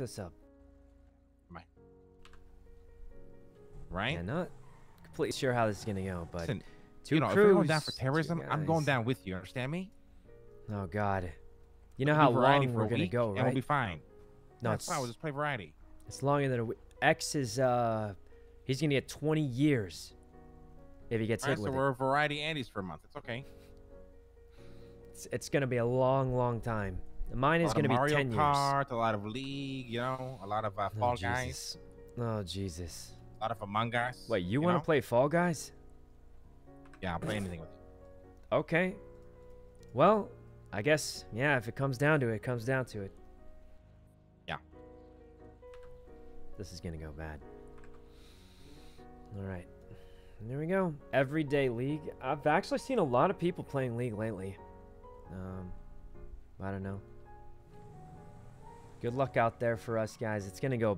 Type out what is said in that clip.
this up. Right? I'm not completely sure how this is gonna go, but Listen, two you know, if crews, you're going down for terrorism, I'm going down with you. Understand me? Oh God, you know Do how variety long we're gonna week, go, and right? we'll be fine. no, That's it's fine. We'll just play variety. it's longer than a week. X is uh, he's gonna get 20 years if he gets All hit right, so with it. we're variety Andes for a month. It's okay. It's, it's gonna be a long, long time. Mine is gonna be Mario 10 years. Kart, a lot of League, you know, a lot of uh, Fall oh, Guys, Oh Jesus. a lot of Among Us. Wait, you, want to play Fall Guys? Yeah, I'll play anything with you. Okay. Well, I guess yeah. If it comes down to it, it comes down to it. Yeah. This is gonna go bad. All right. There we go. Everyday League. I've actually seen a lot of people playing League lately. Um, I don't know. Good luck out there for us guys. It's gonna go